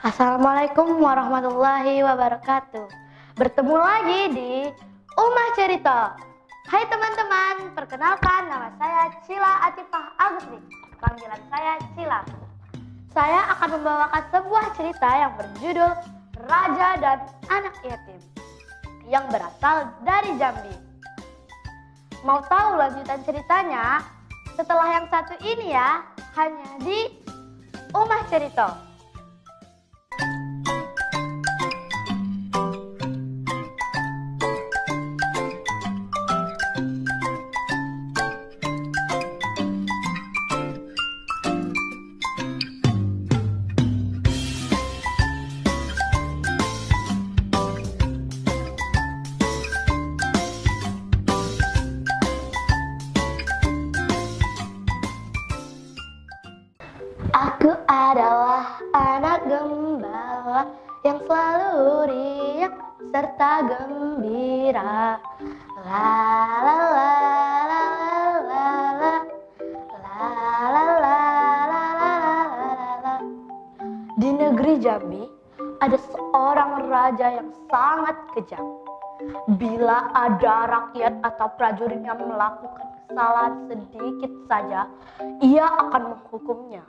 Assalamualaikum warahmatullahi wabarakatuh. Bertemu lagi di Umah Cerita. Hai teman-teman, perkenalkan nama saya Cila Atifah Agusni. Panggilan saya Cila. Saya akan membawakan sebuah cerita yang berjudul Raja dan Anak Yatim yang berasal dari Jambi. Mau tahu lanjutan ceritanya? Setelah yang satu ini ya, hanya di Umah Cerita. Yang selalu riang serta gembira. La la la la la la la la la la la la Di negeri Jambi ada seorang raja yang sangat kejam. Bila ada rakyat atau prajurit yang melakukan kesalahan sedikit saja, ia akan menghukumnya.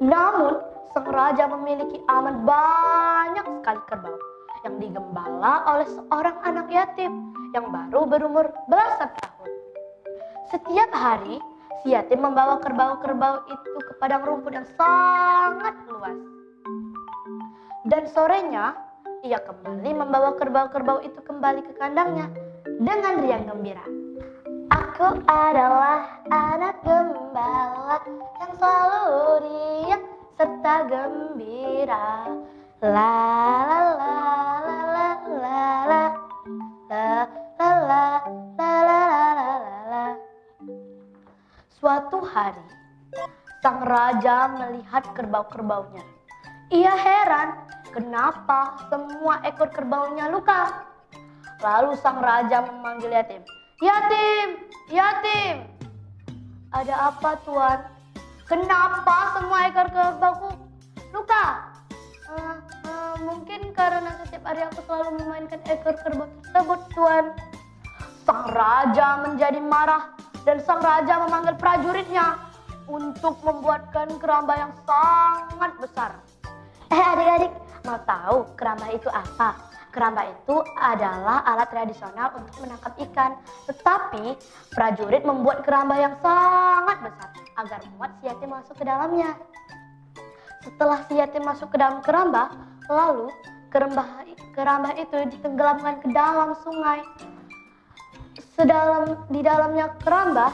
Namun, sang raja memiliki amat banyak sekali kerbau yang digembala oleh seorang anak yatim yang baru berumur belasan tahun. Setiap hari, si yatim membawa kerbau-kerbau itu ke padang rumput yang sangat luas. Dan sorenya, ia kembali membawa kerbau-kerbau itu kembali ke kandangnya dengan riang gembira. Aku adalah anak gembala yang selalu riang serta gembira. La la la la la la la la la la la la la la la. Suatu hari, sang raja melihat kerbau-kerbaunya. Ia heran kenapa semua ekor kerbaunya luka. Lalu sang raja memanggil yatim. Yatim, yatim. Ada apa tuan? Kenapa semua ekor kerbauku luka? Uh, uh, mungkin karena setiap hari aku selalu memainkan ekor kerbau tersebut tuan. Sang raja menjadi marah dan sang raja memanggil prajuritnya untuk membuatkan keramba yang sangat besar. Eh adik-adik, mau tahu keramba itu apa? Keramba itu adalah alat tradisional untuk menangkap ikan. Tetapi prajurit membuat keramba yang sangat besar agar muat si yatim masuk ke dalamnya. Setelah si yatim masuk ke dalam keramba, lalu keramba, keramba itu ditenggelamkan ke dalam sungai. Sedalam di dalamnya keramba,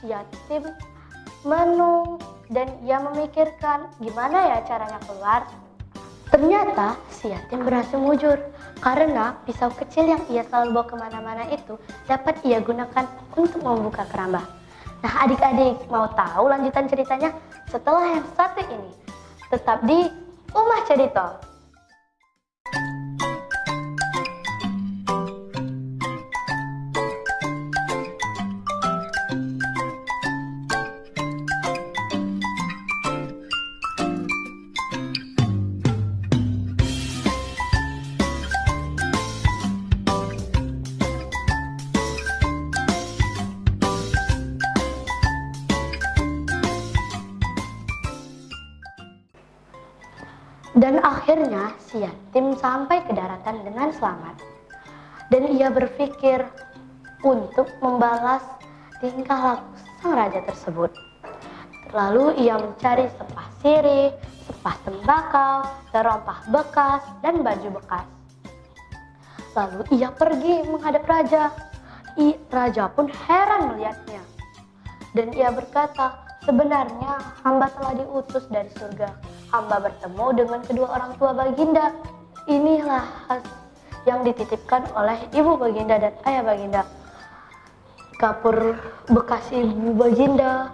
si yatim menung dan ia memikirkan gimana ya caranya keluar. Ternyata si yatim berhasil mujur karena pisau kecil yang ia selalu bawa ke mana-mana itu dapat ia gunakan untuk membuka keramba. Nah adik-adik mau tahu lanjutan ceritanya setelah yang satu ini? Tetap di Umah Cerita. Dan akhirnya si yatim sampai ke daratan dengan selamat. Dan ia berpikir untuk membalas tingkah laku sang raja tersebut. Lalu ia mencari sepah sirih, sepah tembakau, terompah bekas, dan baju bekas. Lalu ia pergi menghadap raja. I, raja pun heran melihatnya. Dan ia berkata, sebenarnya hamba telah diutus dari surga hamba bertemu dengan kedua orang tua Baginda. Inilah yang dititipkan oleh ibu Baginda dan ayah Baginda. Kapur bekas ibu Baginda,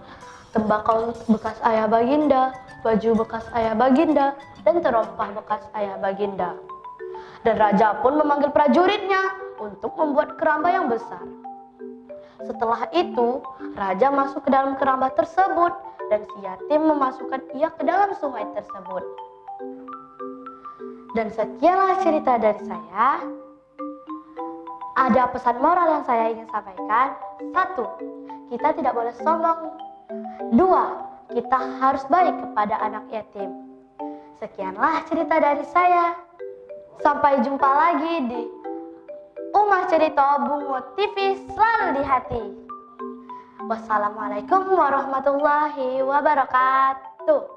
tembakau bekas ayah Baginda, baju bekas ayah Baginda, dan terompah bekas ayah Baginda. Dan raja pun memanggil prajuritnya untuk membuat keramba yang besar. Setelah itu, raja masuk ke dalam keramba tersebut dan si yatim memasukkan ia ke dalam sungai tersebut. Dan sekianlah cerita dari saya. Ada pesan moral yang saya ingin sampaikan. Satu, kita tidak boleh sombong. Dua, kita harus baik kepada anak yatim. Sekianlah cerita dari saya. Sampai jumpa lagi di Umar Cerita Bungo TV selalu di hati. Wassalamualaikum warahmatullahi wabarakatuh.